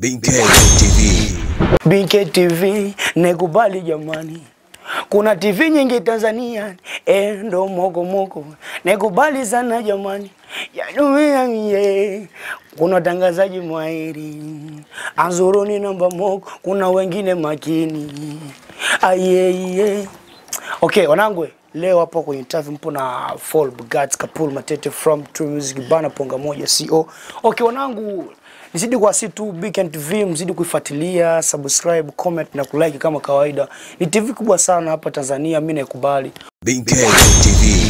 Binketo TV. BK TV nekubali jamani, kuna TV nyingi Tanzania. Eh, ndo moko moko. Nekubali sana jamani, yanuia mie kuna tangazaji mahiri. Anzuruni namba moko, kuna wengine makini. Ayeye. Okay, wanangwe leo hapo kwenye interview mpo na Fall Bugatti Kapul Matete from True Music bana ponga moja CO. Okay, wanangu nizidi kuwasi tu Beacon TV, mzidi kuifuatilia, subscribe, comment na kulike kama kawaida. Ni TV kubwa sana hapa Tanzania, mimi naikubali. Beacon TV.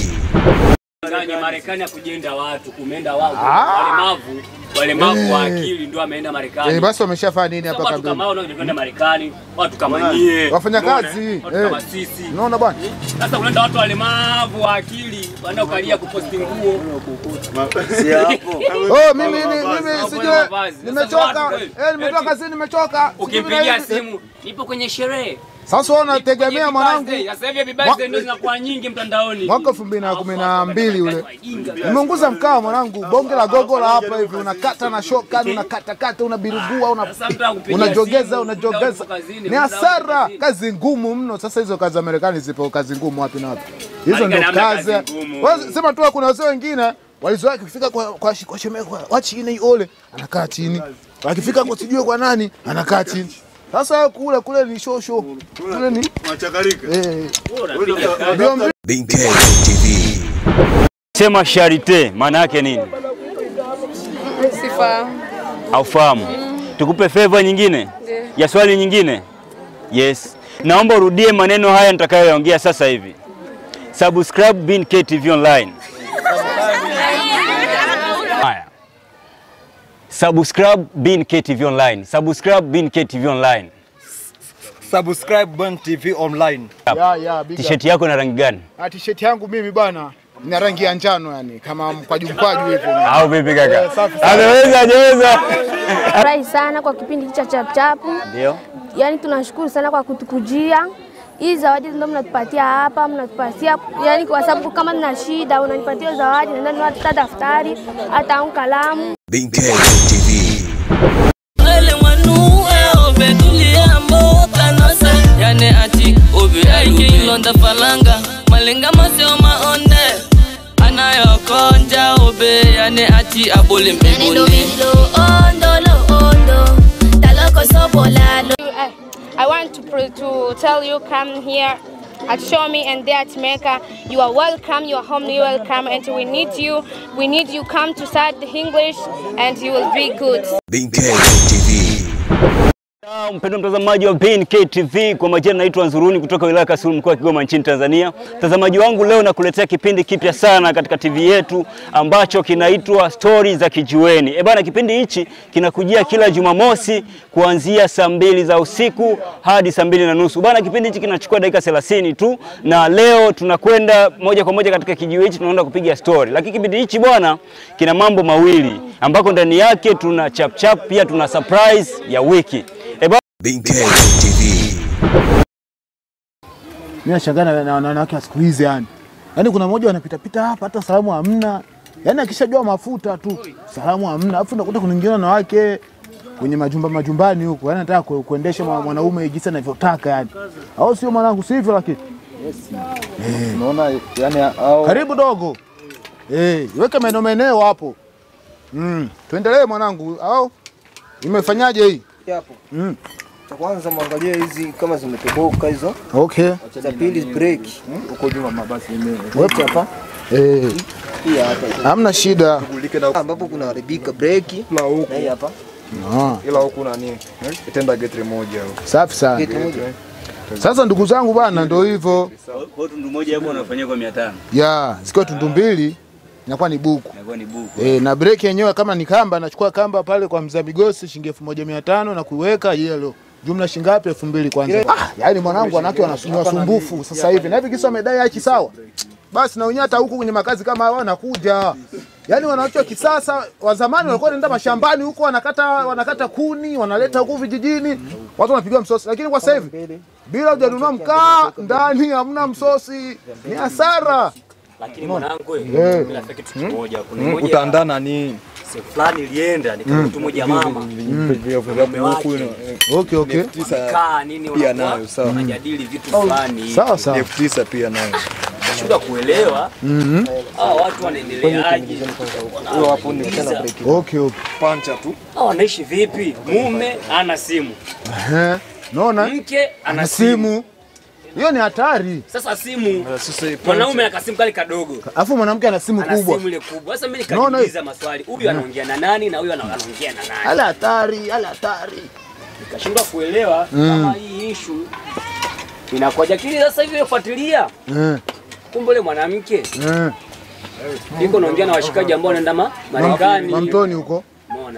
Kwenye Marekani hakujenda watu, kumeenda wao walemavu, walemavu wa akili ndio ameenda Marekani. Eh, basi wameshafanya nini hapa kabla? watu kama wao ndio kwenda Marekani, watu kama nyie. Wafanya kazi. Watu eh. kama sisi. Unaona bwana? Sasa unaenda watu walemavu wa akili, wanaenda ukalia kuposti nguo. Oh, mimi mimi Hapo sijui nimechoka. Eh, nimetoka kazini nimechoka. Ukipigia simu, nipo kwenye sherehe. Sasa happy mwanangu birthday ndio zinakuwa nyingi mtandaoni. mwaka 2012 ule. Nimeunguza mkaa mwanangu, bonge la gogo la hapa hivi unakata na shokani unakata kata unabirugua anakupigia unajogeza unajogeza. Ni hasara, kazi ngumu mno. Sasa hizo kazi za Marekani zipo kazi ngumu wapi na wapi? Hizo ndio kazi. sema tu kuna wazee wengine walizoea kufika kwa kwa, kwa shemeji wachi ni ole anakaa chini. Akifika kwa sijui kwa nani anakaa chini. Sasa kule kule ni shosho. Kule ni eh ndio TV. Sema charite maana yake nini? Sifa. Haufahamu? Tukupe favor nyingine Yeah. ya swali nyingine? Yes. Naomba urudie maneno haya nitakayoyaongea sasa hivi. Subscribe Bin TV online. Subscribe Bin KTV online. Subscribe Bin KTV online. Subscribe Bin TV online. ya ya big up. T-shirt yako na rangi gani? Ah, t-shirt yangu mimi bana na rangi ya njano yani kama mkwaju mkwaju hivyo. Au vipi kaka? Eh, sana. Anaweza. Furahi sana kwa kipindi cha chapchapu. Ndio. Yaani tunashukuru sana kwa kutukujia. Hii zawadi ndio mnatupatia hapa, mnatupatia yani kwa sababu kama nina shida unanipatia zawadi na ndio hata daftari, hata au kalamu. Binketo TV. ele mwanu obe tulia mboka nose yane ati obe aike ilonda falanga malenga maseo maonde anayokonja obe yane ati abole Eh, I want to to tell you come here at Show Me and there at Mecca. You are welcome, you are homely welcome and we need you. We need you come to start the English and you will be good. Binketo TV. Ah, Mpendwa mtazamaji wa BNK KTV, kwa majina naitwa Nzuruni kutoka wilaya ya Kasulu mkoa wa Kigoma nchini Tanzania. Mtazamaji wangu, leo nakuletea kipindi kipya sana katika TV yetu ambacho kinaitwa Stori za Kijiweni. Eh bana, kipindi hichi kinakujia kila Jumamosi kuanzia saa mbili za usiku hadi saa mbili na nusu. Bana, kipindi hichi kinachukua dakika 30 tu, na leo tunakwenda moja kwa moja katika kijiwe hichi, tunaenda kupiga story. Lakini kipindi hichi bwana, kina mambo mawili ambako ndani yake tuna chap chap, pia tuna surprise ya wiki. Eh Binketo TV. Mimi nashangaa na na wanawake wa siku hizi yani. Yaani kuna mmoja anapita pita hapa hata salamu hamna. Yaani akishajua mafuta tu salamu hamna. Alafu unakuta kuna wengine wanawake kwenye majumba majumbani huko. Yaani anataka kuendesha mwanaume jinsi anavyotaka yani. Au sio mwanangu si hivyo lakini. Unaona yani au Karibu dogo. Eh, weka maeneo maeneo hapo. Mm, tuendelee mwanangu. Au imefanyaje hii? hapo. Mm. Cha kwanza mwangalie hizi kama zimetoboka hizo. Okay. Cha pili break huko nyuma mabasi yenyewe. hapa. Eh, Hii hapa. hamna shida. Ambapo kuna haribika break na huko. Hii hapa. Ah, Ila huku nani? Itenda gate moja huko. safi sana. Gate moja. Sasa ndugu zangu bana, ndio hivyo. kwa tundu moja hapo unafanyia kwa 500. ya zikiwa tundu mbili inakuwa ni buku Inakuwa ni buku. Eh, na breki yenyewe kama ni kamba, nachukua kamba pale kwa mzee Migosi shilingi elfu moja mia tano na kuiweka yelo jumla shilingi ngapi? elfu mbili kwanza. Ah, yaani mwanangu, wanawake wanasumbua sumbufu sasa hivi, na hivi kisa wamedai haki sawa, basi na wenyewe hata huku kwenye makazi kama hao wanakuja Yaani wanawake wa kisasa wa zamani walikuwa wanaenda mashambani huko wanakata wanakata kuni wanaleta huku vijijini, watu wanapigiwa msosi, lakini kwa sasa hivi bila hujanunua mkaa ndani hamna msosi, ni hasara. Lakini mwanangu, Eh. mimi nataka kitu kimoja. Kuna mmoja Utaandana ni sehemu fulani ilienda nikakuta jamaa mama mume wake Okay, okay. kaa nini Pia nayo, sawa. wanajadili vitu fulani Sawa sawa. elfu tisa pia nayo. shida kuelewa hawa watu wanaendeleaje Okay, okay. Pancha tu. hawa wanaishi vipi mume ana simu Ehe. Naona? mke ana Ana simu simu. Hiyo ni hatari. sasa simu hii mwanaume ana kasimu kale kadogo. Alafu mwanamke ana simu ana kubwa. simu ile kubwa. Sasa mimi nikajiuliza maswali. Huyu anaongea na nani na huyu anaongea na nani? Ala hatari, ala hatari. nikashindwa kuelewa kama hii issue inakuwaje. Lakini sasa hivi yafuatilia mm. kumbe ule mwanamke Eh. iko naongea na washikaji ambao wanaenda Marekani. Mamtoni huko.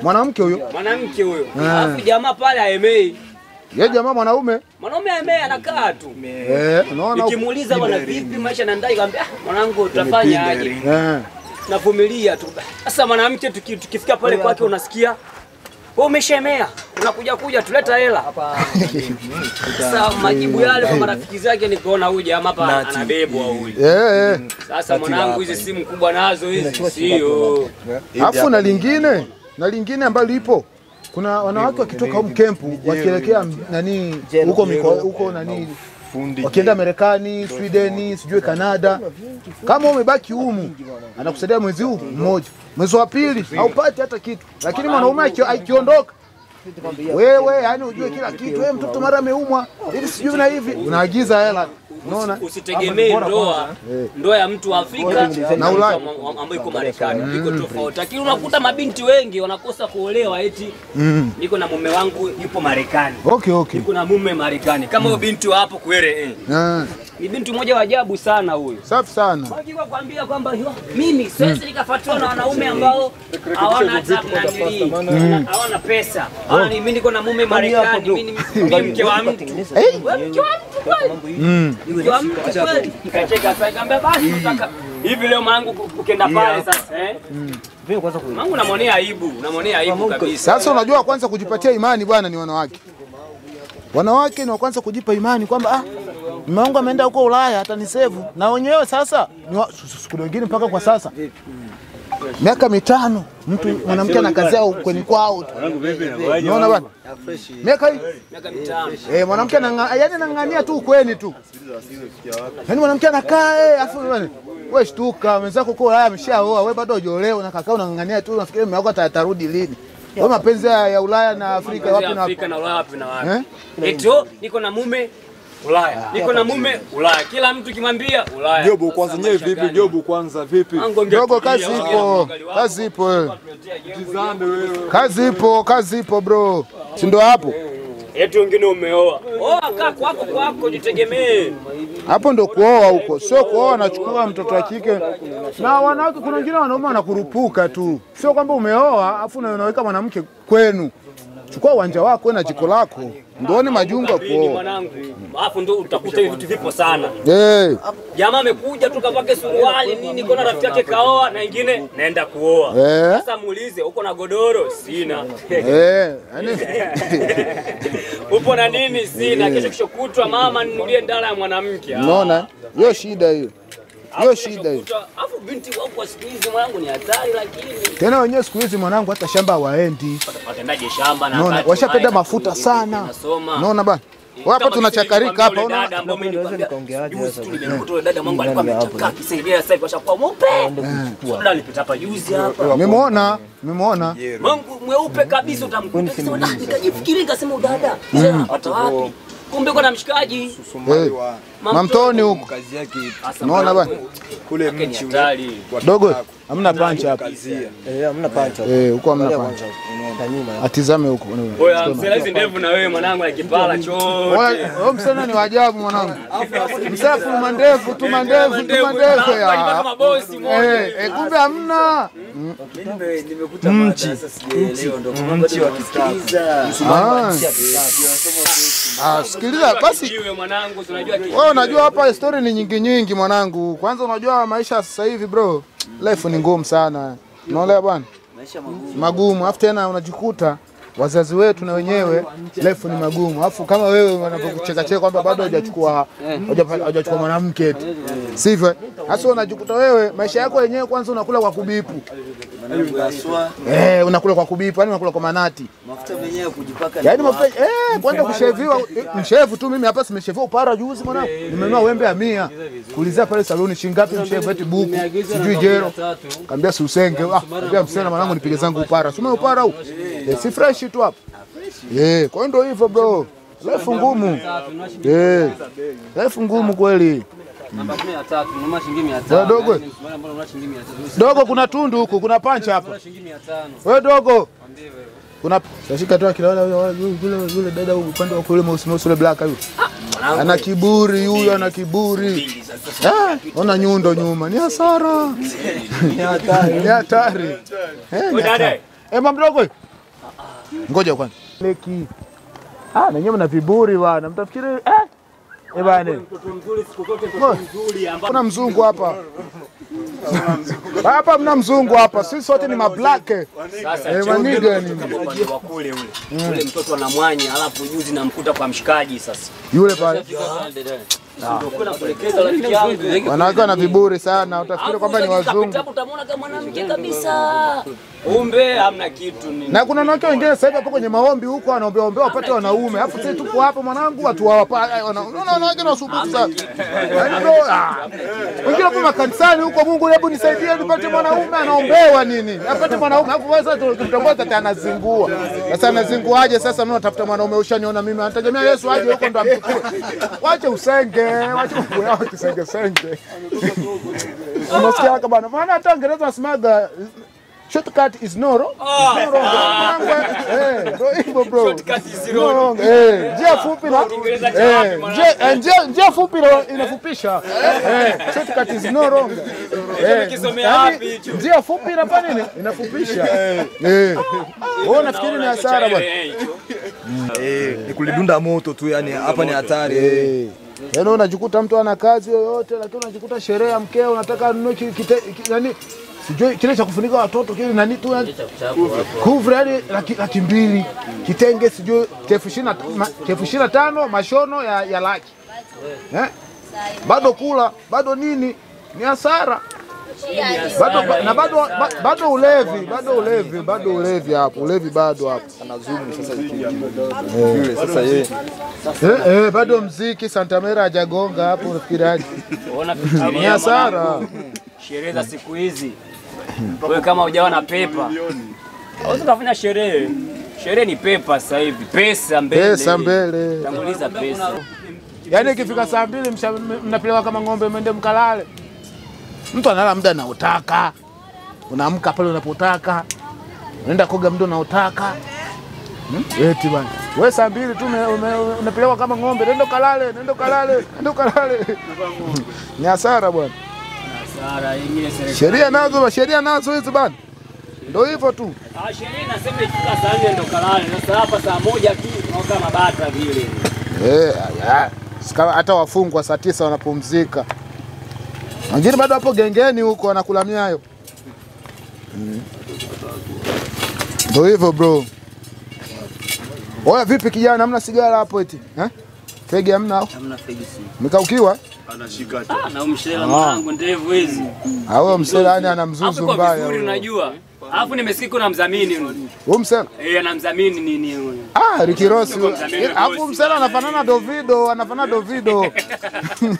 Mwanamke huyo. mwanamke huyo. Alafu jamaa pale aemei Yeye jamaa mwanaume. mwanaume ambaye anakaa tu. Eh, unaona ukimuuliza nikimuuliza bwana vipi maisha na ndai kaambia ah, mwanangu utafanya aje? Eh. navumilia tu. Sasa mwanamke tukifika pale kwake unasikia wewe umeshemea unakuja kuja tuleta hela. Sasa majibu yale kwa marafiki zake nikaona huyu jamaa hapa anabebwa huyu. Eh, eh. sasa mwanangu hizi simu kubwa nazo hizi sio? Alafu na lingine, na lingine ambalo lipo. Kuna wanawake wakitoka home camp wakielekea nani huko huko nani Fundi. wakienda Marekani, Sweden, sijui Canada. Kama umebaki humu, anakusaidia mwezi huu mmoja, mwezi wa pili haupati hata kitu, lakini mwanaume aki- akiondoka wewe, yani ujue kila kitu. Wewe mtoto mara ameumwa ili sijui na hivi, unaagiza hela, usitegemee ndoa. ndoa ya mtu wa Afrika Na Ulaya. ambayo iko Marekani. Iko tofauti, lakini unakuta mabinti wengi wanakosa kuolewa eti niko na mume wangu yupo Marekani, Okay, okay. niko na mume Marekani. Kama huyo binti wa hapo kwere eh. Ni binti mmoja wa ajabu sana huyu. safi sana. Wakiwa kuambia kwamba "Yo, mimi siwezi nikafuatwa na wanaume ambao hawana hata nanili, hawana pesa. Hawana mimi niko na mume Marekani, mimi ni mke wa mtu. Wewe mke wa mtu kweli? Mke wa mtu kweli? Nikacheka sasa nikamwambia basi nataka hivi leo mangu ukenda pale sasa eh? Mangu namwonea aibu, namwonea aibu kabisa. Sasa unajua kwanza kujipatia imani bwana ni wanawake. Wanawake ni wa kwanza kujipa imani kwamba ah, mume wangu ameenda huko Ulaya atanisevu. Na wenyewe sasa kuna wengine mpaka kwa sasa miaka mitano mtu mwanamke anakazia kwenye kwao tu. Unaona bwana? Miaka hii eh, mwanamke ananga- yani anang'ania tu ukweni tu. yani mwanamke anakaa eh, afu wewe shtuka, mwenzako huko Ulaya ameshaoa, wewe bado hujaolewa, kakao unang'ania tu, unafikiri mume wako atarudi lini? Wewe mapenzi ya ya Ulaya na Afrika wapi na wapi? Afrika na Ulaya wapi na wapi? Eh? Eti oh, niko na mume Ulaya, niko na mume Ulaya. Kila mtu kimwambia Ulaya. Jobu kwanza nyewe vipi? Jobu kwanza vipi? Dogo, kazi ipo, kazi ipo. Tizame wewe. kazi ipo, kazi ipo bro, si ndo hapo Eti wengine umeoa. Oa kaa kwako kwako, jitegemee. hapo ndo kuoa huko, sio kuoa nachukua mtoto wa kike. Na wanawake, kuna wengine wanaume wanakurupuka tu, sio kwamba umeoa afu na unaweka mwanamke kwenu. Chukua uwanja wako na jiko lako, ndooni majunga kuoa. mwanangu. Alafu ndo utakuta hivi vitu vipo sana. Eh, Jamaa amekuja tu kapake suruali nini, kona rafiki yake kaoa na ingine naenda kuoa. eh, Sasa muulize, uko na godoro? Sina. eh, yani Upo na nini? Sina. Kesho kesho kutwa mama ninulie ndala ya mwanamke. Unaona hiyo shida hiyo, hiyo shida hiyo. Alafu binti wangu wa siku hizi mwanangu ni hatari, lakini Tena wenyewe siku hizi mwanangu hata shamba waendi, watendaje shamba na naona washapenda mafuta sana. naona Unaona bana, Wewe hapa tunachakarika hapa, unaona Ndio mimi naweza juzi sasa? nimemkuta yule dada mambo alikuwa amechakaa kisaidia sasa hivi ashakuwa mweupe. Ndio alipita hapa juzi hapa. Nimeona, nimeona. Mungu mweupe kabisa utamkuta. Sasa na- nikajifikiri nikasema dada Hata wapi? Kumbe kuna mshikaji. Mamtoni huko. Kazi yake Unaona bwana kule mchi. Dogo, hamna pancha hapa. Eh, hamna pancha. Eh, huko hamna pancha. Nyuma. Atizame huko. Oya, msela hizi ndevu na wewe mwanangu na kipala chote. Wewe msela ni wajabu mwanangu. Msafu mandevu tu mandevu tu mandevu ya. Kama bosi moja. Eh, eh, kumbe hamna. Mchi. Mchi wa kisasa. Ah. Sikiliza basi. Wewe unajua hapa story ni nyingi nyingi mwanangu. Kwanza unajua maisha sasa hivi bro. Life ni ngumu sana. Unaelewa bwana? Magumu. Afu tena unajikuta wazazi wetu na wenyewe life ni magumu, alafu kama wewe wanavyokuchekacheka kwamba bado hujachukua hujachukua mwanamke eti. sivyo? Hasa unajikuta wewe maisha yako yenyewe kwanza unakula kwa kubipu eh, unakula kwa kubipu, yani unakula kwa manati mafuta yenyewe kujipaka. Yaani ni mafuta eh, kwanza kusheviwa mshevu tu. Mimi hapa simesheviwa upara juzi mwanangu, nimenunua wembe ya mia kuulizia pale saloni shilingi ngapi mshevu, eti buku sijui jero, kaambia si usenge. Ah, kaambia msena mwanangu, nipige zangu upara, Sio upara huu eh, si fresh tu hapa eh. Kwa hiyo ndio hivyo bro, life ngumu eh, life ngumu kweli. Namba 13, nunua shilingi 500. Dogo. Yaani msumari ambao ununua shilingi 300. Dogo, kuna tundu huku, kuna pancha hapa. Shilingi 500. Wewe dogo, kuna shika tu akilaona yule yule yule dada upande wa kule mweusi mweusi yule black yule. Ana kiburi huyo, ana kiburi. Ah, ona nyundo nyuma, ni hasara. Ni hatari. Ni hatari. Eh, mdogo. Eh, mamdogo. Ngoja kwanza. Leki. Ah, na nyinyi mna viburi bwana. Mtafikiri eh? Eh bwana. Mtoto mzuri siku zote mtoto mzuri ambaye Kuna mzungu hapa. Hapa mna mzungu hapa. Sisi sote ni mablack. sasa Eh, cheo maniga ndio nini? kutoka upande wa kule ule. Ule mtoto ana mwanya alafu juzi namkuta kwa mshikaji sasa. Yule pale. Yangu. Wanawake wana viburi sana, utafikiri kwamba ni wazungu. Hapo utamwona kama mwanamke kabisa. Kumbe hamna kitu nini. Na kuna wanawake wengine sasa hivi hapo kwenye maombi huko wanaombea ombea wapate wanaume. Alafu sisi tuko hapa mwanangu watu hawapa. Unaona wanawake na wasumbufu sana. Yaani ah. Wengine hapo makanisani huko Mungu hebu nisaidie nipate mwanaume anaombewa nini? Apate mwanaume. Alafu wewe sasa tutamboa tata anazingua. Sasa anazinguaje sasa mimi natafuta mwanaume ushaniona mimi. Anategemea Yesu aje huko ndo amchukue. Wache usenge, wache kukuwa kisenge senge. Unasikia kabana. Maana hata Uingereza wanasemaga shortcut is no wrong. No wrong. Mambo, eh, ndio hivyo bro. Shortcut is No wrong. Eh, njia fupi na eh, njia eh, fupi ina- inafupisha. Eh, shortcut is no wrong. Eh, Ukisomea yaani, wapi hicho? Njia fupi inafanya nini? Inafupisha. Eh. Wewe nafikiri ni hasara bwana. Eh, ni kulidunda moto tu yani hapa ni hatari. Eh. Yaani unajikuta mtu ana kazi yoyote lakini unajikuta sherehe ya mkeo unataka anunue ki- nani sijui kile cha kufunika watoto kile nani tu kuvre yani laki, laki mbili kitenge sijui elfu ishirini na tano mashono ya, ya laki eh? bado kula bado nini ni hasara bado, ba- na bado, ba, bado ulevi bado ulevi bado ulevi hapo ulevi bado hapo Anazumu sasa yule sasa yeye. eh, eh, bado mziki Santamera hajagonga hapo unafikiriaje? Ni asara hasara. Sherehe za siku hizi. Wewe kama hujawa na pepa. Hauwezi kufanya sherehe. Sherehe ni pepa sasa hivi. Pesa mbele. Pesa mbele. Tanguliza pesa. Yaani ikifika saa mbili mnapelewa kama ng'ombe mwende mkalale. Mtu analala muda anaotaka, unaamka pale unapotaka, unaenda koga muda unaotaka. Hmm? Eti bwana, we saa mbili tu unapelewa kama ng'ombe, nenda kalale, nenda kalale, nenda kalale. Ni hasara bwana. Sheria nazo, sheria nazo hizi bana, ndio hivyo tu. Ah, sheria inasema ikifika saa nne ndo kalale. Sasa hapa saa moja tu tunaoka mabata vile. Eh, hata wafungwa saa tisa wanapumzika. Wengine bado hapo gengeni huko wanakula miayo. Mm. Ndio hivyo bro. Oya, vipi kijana, hamna sigara hapo eti? Eh? Fegi hamna? Hamna fegi si. Mkaukiwa? Ah, na umshela mwanangu ndevu hizi. Ah, huyo msela yani ana mzuzu mbaya. Hapo unajua. Alafu nimesikia kuna mdhamini. Huyo msela? Eh, anamdhamini nini huyo? Ah, Ricky Ross. Alafu msela anafanana Davido, anafanana Davido.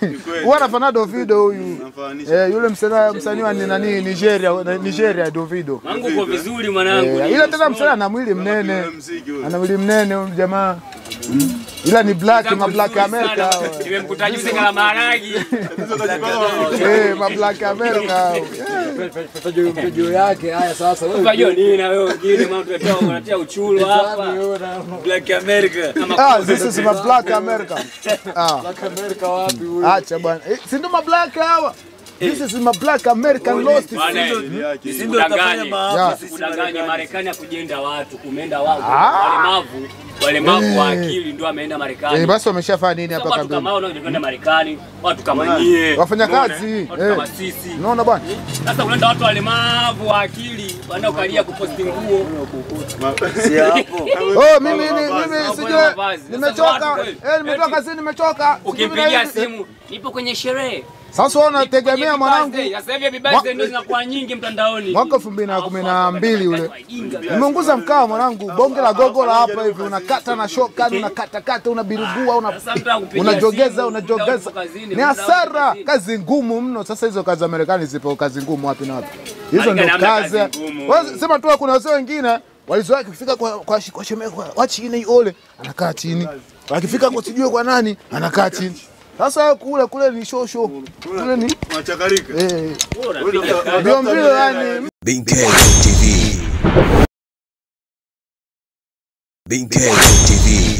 Huwa anafanana Davido huyu. Eh, yule msela msanii wa nani Nigeria, Nigeria Davido. Mwanangu uko vizuri mwanangu. Eh, ila tena msela ana mwili mnene, ana mwili mnene huyo jamaa, ila ni black, ma black America. Nimemkuta juzi kala maharagi. eh, ma black America. Juu yake haya sasa wewe. Unajua nini na wewe ngine tunatoa uchulu hapa. Black America. Ah, this is ma black America. Ah, Amerika wapi huyu? acha bwana, Eh, si ndo ma black hawa. This is my black American lost. Yeah. sisi Udanganye Marekani. akujenda watu, kumenda Ah. walemavu walemavu wa akili ndio ameenda Eh, Marekani. basi wameshafanya nini hapa watu kambini? kama wao kwenda Marekani, watu kama nyie. Wafanya kazi. Watu eh. kama sisi. Unaona bwana? Sasa unaenda watu walemavu wa akili wanaokalia kuposti nguo. Oh, mimi mimi sijui nimechoka. Eh, nimetoka nimechoka. Ukimpigia simu, nipo kwenye sherehe. Sasa wewe Nipo unategemea kwenye mwanangu. Mwaka Sasa hivi birthday ndio zinakuwa nyingi mtandaoni. mwaka 2012 ule nimeunguza mkaa mwanangu, bonge la gogo la hapa hivi, unakata na shokani, unakata kata, unabirugua, akupigia unajogeza unajogeza, ni hasara, kazi ngumu mno. Sasa hizo kazi za Marekani zipo kazi ngumu wapi na wapi? Hizo ndio kazi. Sema tu kuna wazee wengine walizoea kufika kwa kwa, kwa shemeji wa chini ole anakaa chini, akifika kwa sijui kwa nani anakaa chini. Sasa kule kule ni shosho kule ni Machakalika. eh, ndio mbio yani Binketo TV. Binketo TV.